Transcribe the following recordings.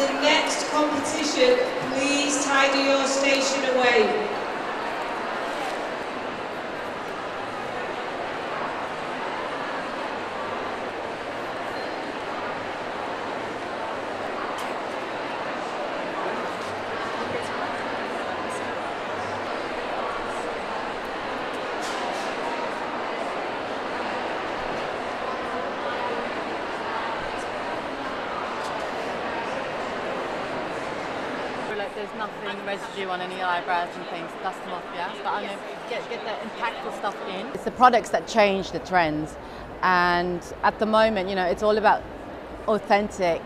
the next competition, please tidy your station away. Like there's nothing residue on any eyebrows and things, dust them off, yeah? But I'm gonna get, get the impactful stuff in. It's the products that change the trends. And at the moment, you know, it's all about authentic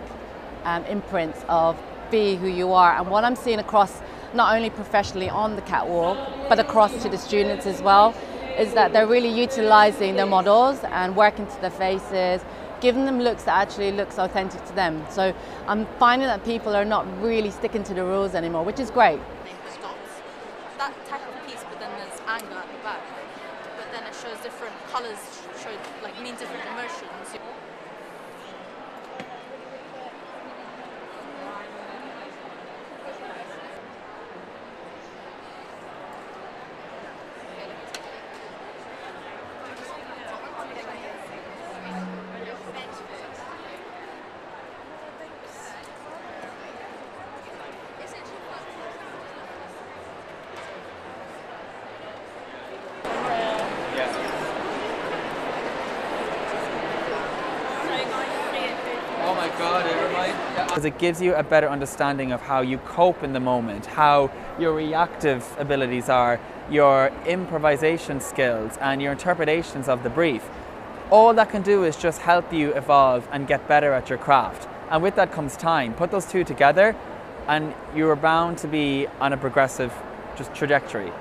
um, imprints of be who you are. And what I'm seeing across, not only professionally on the catwalk, but across to the students as well, is that they're really utilizing their models and working to their faces, giving them looks that actually looks authentic to them. So I'm finding that people are not really sticking to the rules anymore, which is great. There's dots. That type of piece, but then there's anger at the back. But then it shows different colours, show like mean different emotions. Oh my god, it reminds because it gives you a better understanding of how you cope in the moment, how your reactive abilities are, your improvisation skills, and your interpretations of the brief. All that can do is just help you evolve and get better at your craft. And with that comes time. Put those two together, and you are bound to be on a progressive just trajectory.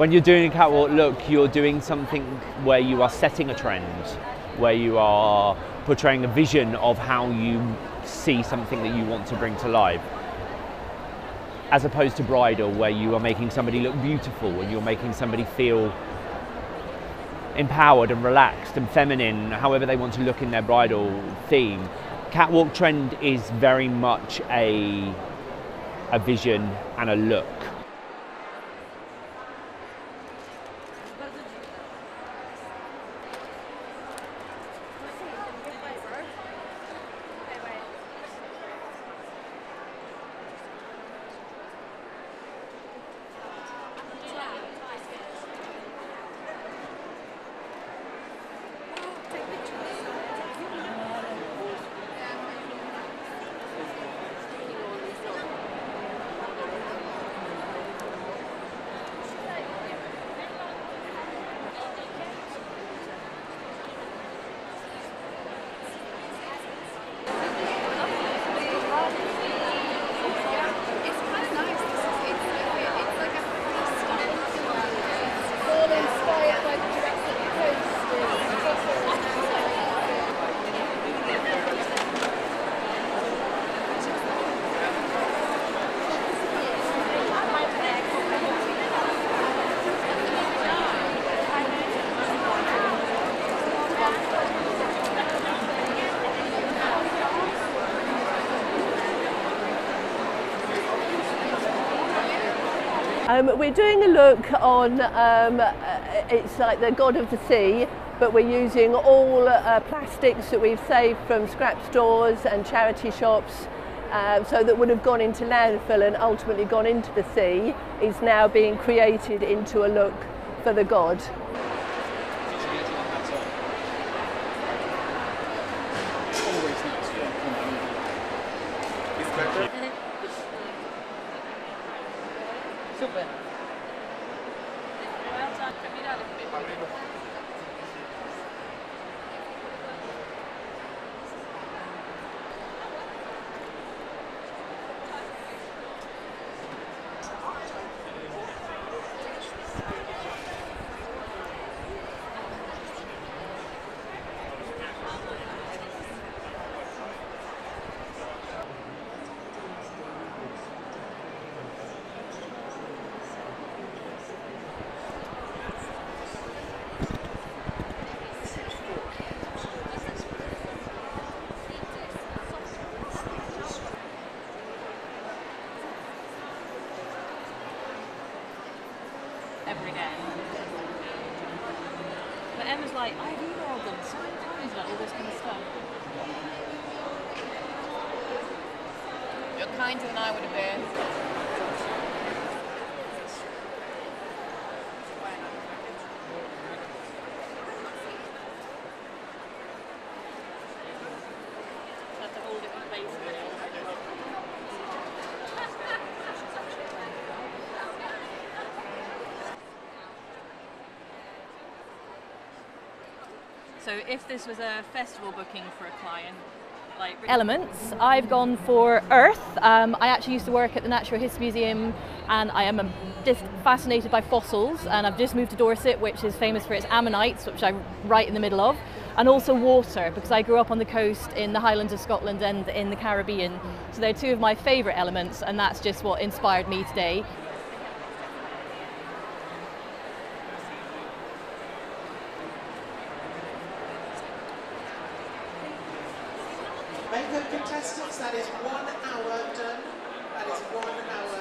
When you're doing a catwalk look, you're doing something where you are setting a trend, where you are portraying a vision of how you see something that you want to bring to life. As opposed to bridal, where you are making somebody look beautiful and you're making somebody feel empowered and relaxed and feminine, however they want to look in their bridal theme. Catwalk trend is very much a, a vision and a look. Um, we're doing a look on, um, uh, it's like the god of the sea, but we're using all uh, plastics that we've saved from scrap stores and charity shops um, so that would have gone into landfill and ultimately gone into the sea is now being created into a look for the god. Super. But Emma's like, I've emailed them so many times about all this kind of stuff. You're kinder than I would have been. I have to hold it in place a minute. So if this was a festival booking for a client, like elements. I've gone for earth. Um, I actually used to work at the Natural History Museum and I am just fascinated by fossils and I've just moved to Dorset which is famous for its ammonites which I'm right in the middle of and also water because I grew up on the coast in the Highlands of Scotland and in the Caribbean so they're two of my favourite elements and that's just what inspired me today. Contestants, that is one hour done. That is one hour.